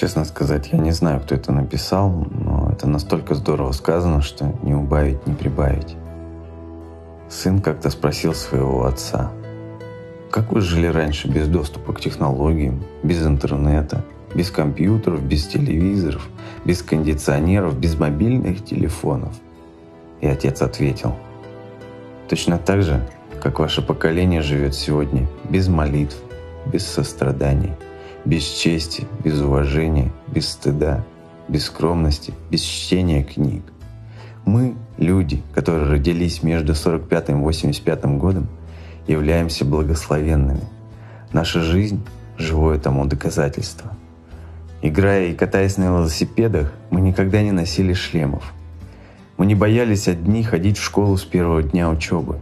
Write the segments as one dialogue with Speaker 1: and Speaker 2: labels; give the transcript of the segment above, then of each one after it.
Speaker 1: Честно сказать, я не знаю, кто это написал, но это настолько здорово сказано, что не убавить, не прибавить. Сын как-то спросил своего отца, как вы жили раньше без доступа к технологиям, без интернета, без компьютеров, без телевизоров, без кондиционеров, без мобильных телефонов? И отец ответил, точно так же, как ваше поколение живет сегодня, без молитв, без сострадания, без чести, без уважения, без стыда, без скромности, без чтения книг. Мы, люди, которые родились между 45 и 85 годом, являемся благословенными. Наша жизнь — живое тому доказательство. Играя и катаясь на велосипедах, мы никогда не носили шлемов. Мы не боялись одни ходить в школу с первого дня учебы.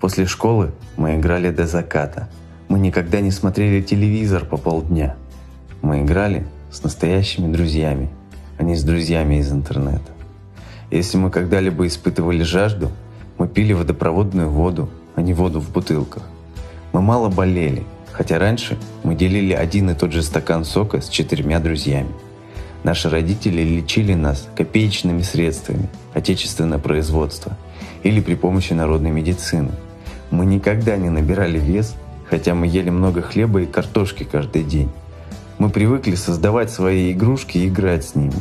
Speaker 1: После школы мы играли до заката. Мы никогда не смотрели телевизор по полдня. Мы играли с настоящими друзьями, а не с друзьями из интернета. Если мы когда-либо испытывали жажду, мы пили водопроводную воду, а не воду в бутылках. Мы мало болели, хотя раньше мы делили один и тот же стакан сока с четырьмя друзьями. Наши родители лечили нас копеечными средствами отечественного производства или при помощи народной медицины. Мы никогда не набирали вес, хотя мы ели много хлеба и картошки каждый день. Мы привыкли создавать свои игрушки и играть с ними.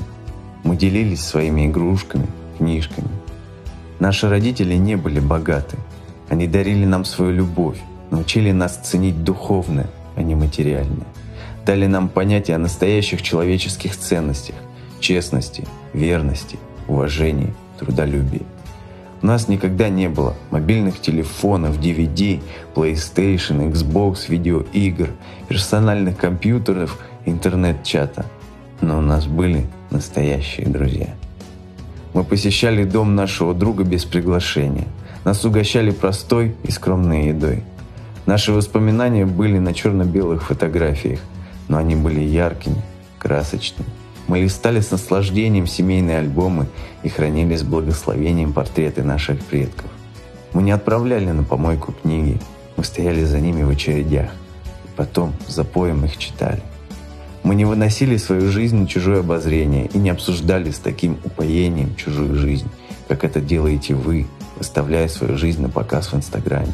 Speaker 1: Мы делились своими игрушками, книжками. Наши родители не были богаты, они дарили нам свою любовь, научили нас ценить духовное, а не материальное. Дали нам понятие о настоящих человеческих ценностях, честности, верности, уважении, трудолюбии. У нас никогда не было мобильных телефонов, DVD, PlayStation, Xbox, видеоигр, персональных компьютеров, интернет-чата. Но у нас были настоящие друзья. Мы посещали дом нашего друга без приглашения – нас угощали простой и скромной едой. Наши воспоминания были на черно-белых фотографиях, но они были яркими, красочными. Мы листали с наслаждением семейные альбомы и хранили с благословением портреты наших предков. Мы не отправляли на помойку книги, мы стояли за ними в очередях, и потом за поем их читали. Мы не выносили свою жизнь на чужое обозрение и не обсуждали с таким упоением чужую жизнь, как это делаете вы, выставляя свою жизнь на показ в Инстаграме,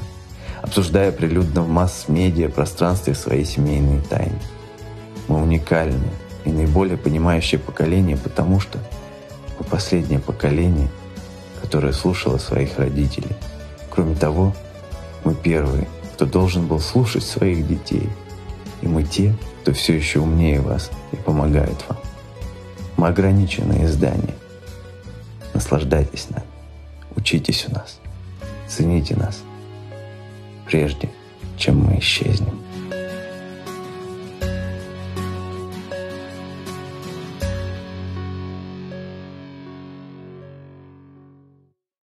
Speaker 1: обсуждая прилюдно в масс-медиа пространстве свои семейные тайны. Мы уникальны и наиболее понимающее поколение, потому что мы последнее поколение, которое слушало своих родителей. Кроме того, мы первые, кто должен был слушать своих детей. И мы те, кто все еще умнее вас и помогает вам. Мы ограниченное издание. Наслаждайтесь нами. Учитесь у нас, цените нас, прежде чем мы исчезнем.